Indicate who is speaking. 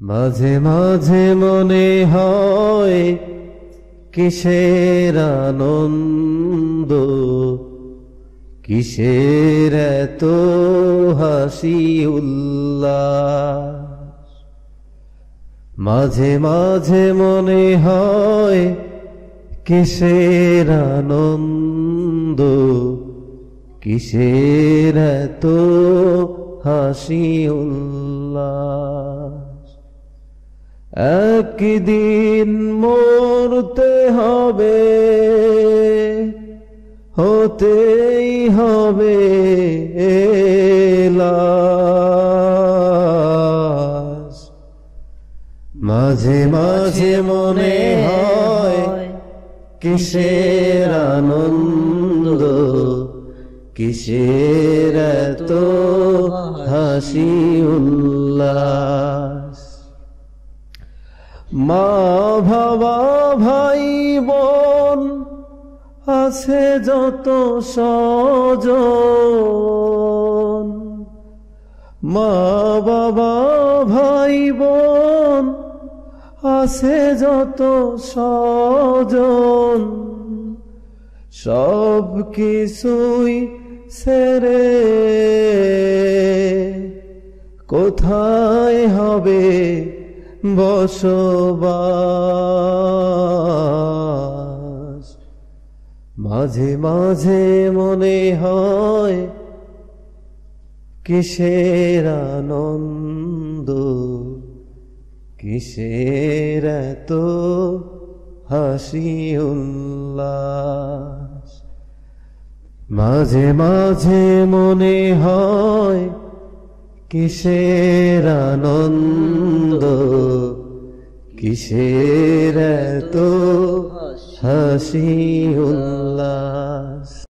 Speaker 1: মাঝে মাঝে মনে হয় কিসের আনন্দ? কিসের এত হাসি উল্লাস? মাঝে মাঝে মনে হয় কিসের আনন্দ? কিসের এত হাসি উল্লাস? একদিন মরতে হবে, হতেই হবে। মাঝে মাঝে মনে হয় কিসের আনন্দ, কিসের এত হাসি উল্লাস মা বাবা ভাই বোন আছে যত সজন মা বাবা ভাই বোন আছে যত সজন সব কিছুই সেরে কোথায় হবে বসবাস। মাঝে মাঝে মনে হয় কিসের আনন্দ, কিসের এত হাসি উল্লাস। মাঝে মাঝে মনে হয় কিসের আনন্দ কিসের তো হাসি উল্লাস?